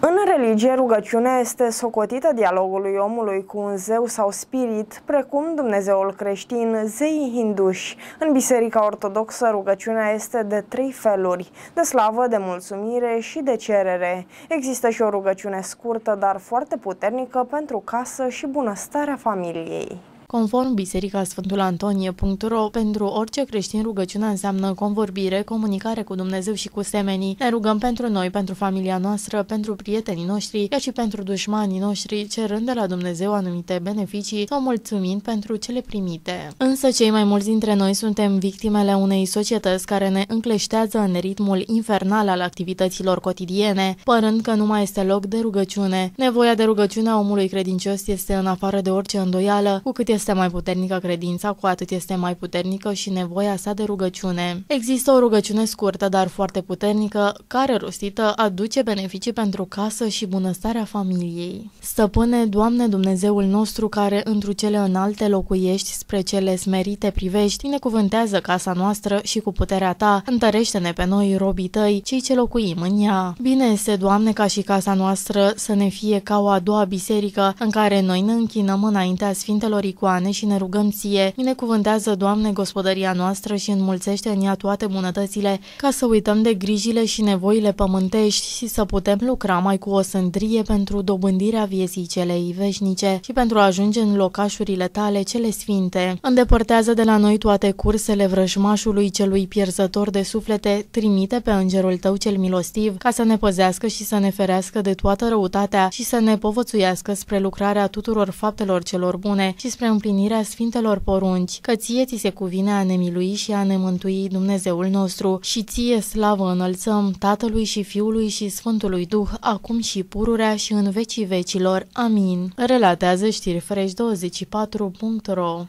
În religie, rugăciunea este socotită dialogului omului cu un zeu sau spirit, precum Dumnezeul creștin, zeii hinduși. În Biserica Ortodoxă, rugăciunea este de trei feluri, de slavă, de mulțumire și de cerere. Există și o rugăciune scurtă, dar foarte puternică pentru casă și bunăstarea familiei. Conform Biserica Sfântul Antonie.ro, pentru orice creștin rugăciunea înseamnă convorbire, comunicare cu Dumnezeu și cu semenii. Ne rugăm pentru noi, pentru familia noastră, pentru prietenii noștri, iar și pentru dușmanii noștri, cerând de la Dumnezeu anumite beneficii sau mulțumind pentru cele primite. Însă cei mai mulți dintre noi suntem victimele unei societăți care ne încleștează în ritmul infernal al activităților cotidiene, părând că nu mai este loc de rugăciune. Nevoia de rugăciune a omului credincios este în afară de orice îndoială, cu cât este mai puternică credința, cu atât este mai puternică și nevoia sa de rugăciune. Există o rugăciune scurtă, dar foarte puternică, care rostită aduce beneficii pentru casă și bunăstarea familiei. Stăpâne, Doamne Dumnezeul nostru, care întru cele înalte locuiești, spre cele smerite privești, binecuvântează casa noastră și cu puterea ta, întărește-ne pe noi, robii tăi, cei ce locuim în ea. Bine este, Doamne, ca și casa noastră să ne fie ca o a doua biserică, în care noi ne închinăm înaintea Sfintelor icoane icoane și ne rugăm ție, binecuvântează, Doamne, gospodăria noastră și înmulțește în ea toate bunătățile, ca să uităm de grijile și nevoile pământești și să putem lucra mai cu o sândrie pentru dobândirea vieții celei veșnice și pentru a ajunge în locașurile tale cele sfinte. Îndepărtează de la noi toate cursele vrăjmașului celui pierzător de suflete, trimite pe îngerul tău cel milostiv, ca să ne păzească și să ne ferească de toată răutatea și să ne povățuiască spre lucrarea tuturor faptelor celor bune și spre împlinirea sfintelor porunci, că ție ți se cuvine a ne milui și a ne mântui Dumnezeul nostru și ție slavă înălțăm Tatălui și Fiului și Sfântului Duh, acum și pururea și în vecii vecilor. Amin. Relatează știri fresh24.ro